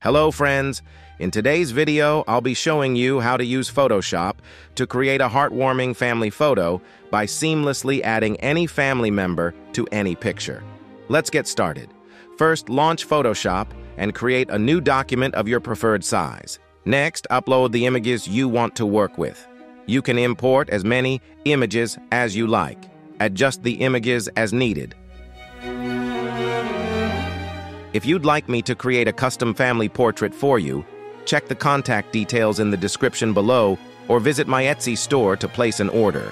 Hello friends! In today's video, I'll be showing you how to use Photoshop to create a heartwarming family photo by seamlessly adding any family member to any picture. Let's get started. First, launch Photoshop and create a new document of your preferred size. Next, upload the images you want to work with. You can import as many images as you like. Adjust the images as needed. If you'd like me to create a custom family portrait for you, check the contact details in the description below or visit my Etsy store to place an order.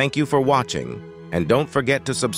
Thank you for watching, and don't forget to subscribe.